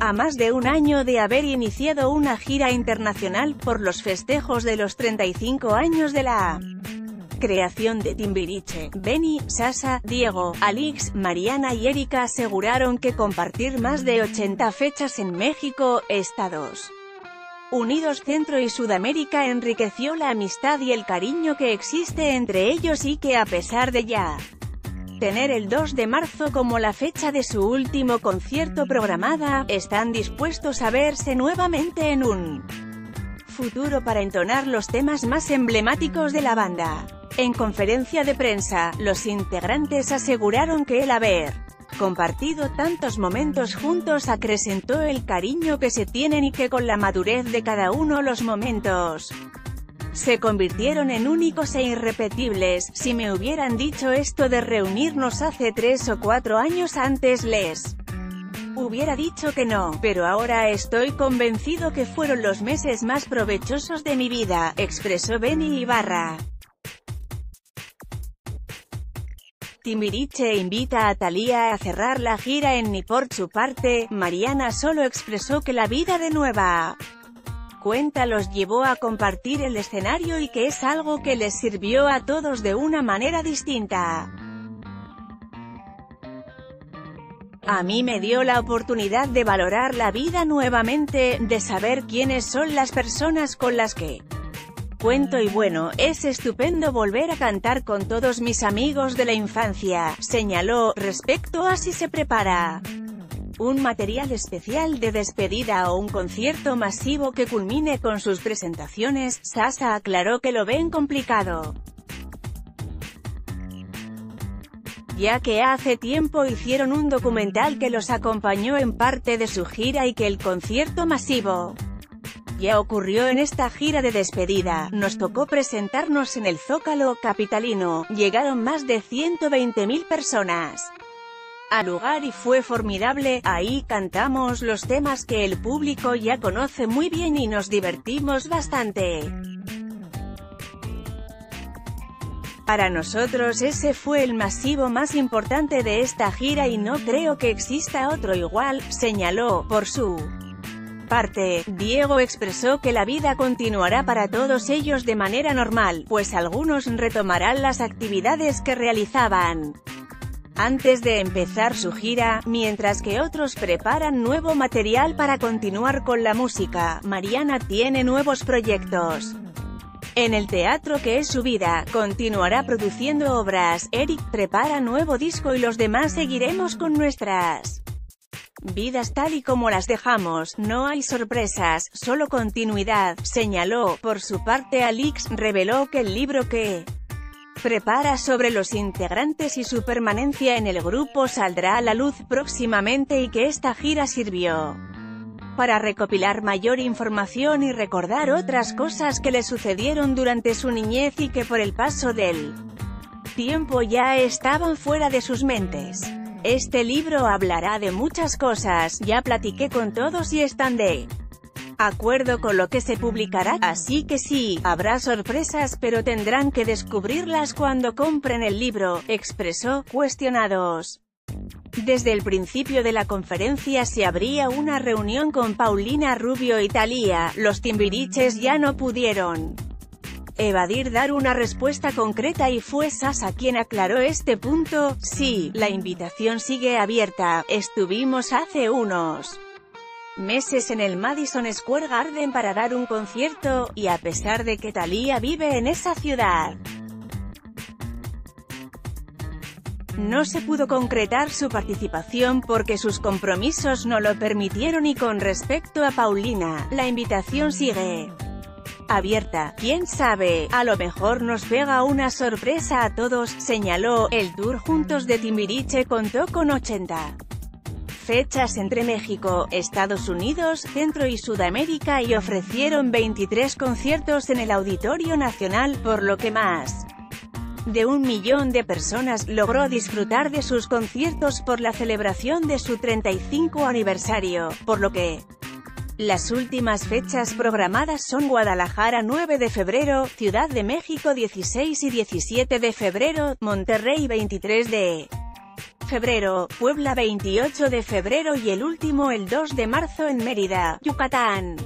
a más de un año de haber iniciado una gira internacional por los festejos de los 35 años de la creación de Timbiriche, Benny, Sasa, Diego, Alix, Mariana y Erika aseguraron que compartir más de 80 fechas en México, Estados Unidos Centro y Sudamérica enriqueció la amistad y el cariño que existe entre ellos y que a pesar de ya tener el 2 de marzo como la fecha de su último concierto programada, están dispuestos a verse nuevamente en un futuro para entonar los temas más emblemáticos de la banda. En conferencia de prensa, los integrantes aseguraron que el haber compartido tantos momentos juntos acrecentó el cariño que se tienen y que con la madurez de cada uno los momentos se convirtieron en únicos e irrepetibles. Si me hubieran dicho esto de reunirnos hace tres o cuatro años antes les hubiera dicho que no, pero ahora estoy convencido que fueron los meses más provechosos de mi vida, expresó Benny Ibarra. Timbiriche invita a Thalía a cerrar la gira en Ni por su parte, Mariana solo expresó que la vida de nueva cuenta los llevó a compartir el escenario y que es algo que les sirvió a todos de una manera distinta. A mí me dio la oportunidad de valorar la vida nuevamente, de saber quiénes son las personas con las que cuento y bueno, es estupendo volver a cantar con todos mis amigos de la infancia, señaló, respecto a si se prepara un material especial de despedida o un concierto masivo que culmine con sus presentaciones, Sasa aclaró que lo ven complicado. ya que hace tiempo hicieron un documental que los acompañó en parte de su gira y que el concierto masivo ya ocurrió en esta gira de despedida, nos tocó presentarnos en el Zócalo capitalino, llegaron más de 120.000 personas al lugar y fue formidable, ahí cantamos los temas que el público ya conoce muy bien y nos divertimos bastante. Para nosotros ese fue el masivo más importante de esta gira y no creo que exista otro igual, señaló, por su parte, Diego expresó que la vida continuará para todos ellos de manera normal, pues algunos retomarán las actividades que realizaban antes de empezar su gira, mientras que otros preparan nuevo material para continuar con la música, Mariana tiene nuevos proyectos. En el teatro que es su vida, continuará produciendo obras, Eric prepara nuevo disco y los demás seguiremos con nuestras vidas tal y como las dejamos, no hay sorpresas, solo continuidad, señaló. Por su parte Alix reveló que el libro que prepara sobre los integrantes y su permanencia en el grupo saldrá a la luz próximamente y que esta gira sirvió para recopilar mayor información y recordar otras cosas que le sucedieron durante su niñez y que por el paso del tiempo ya estaban fuera de sus mentes. Este libro hablará de muchas cosas, ya platiqué con todos y están de acuerdo con lo que se publicará, así que sí, habrá sorpresas pero tendrán que descubrirlas cuando compren el libro, expresó, cuestionados. Desde el principio de la conferencia se abría una reunión con Paulina Rubio y Talía, los timbiriches ya no pudieron evadir dar una respuesta concreta y fue Sasa quien aclaró este punto, sí, la invitación sigue abierta, estuvimos hace unos meses en el Madison Square Garden para dar un concierto, y a pesar de que Thalía vive en esa ciudad, no se pudo concretar su participación porque sus compromisos no lo permitieron y con respecto a Paulina, la invitación sigue abierta, quién sabe, a lo mejor nos pega una sorpresa a todos, señaló, el tour juntos de Timbiriche contó con 80 fechas entre México, Estados Unidos, Centro y Sudamérica y ofrecieron 23 conciertos en el Auditorio Nacional, por lo que más de un millón de personas logró disfrutar de sus conciertos por la celebración de su 35 aniversario, por lo que las últimas fechas programadas son Guadalajara 9 de febrero, Ciudad de México 16 y 17 de febrero, Monterrey 23 de febrero, Puebla 28 de febrero y el último el 2 de marzo en Mérida, Yucatán.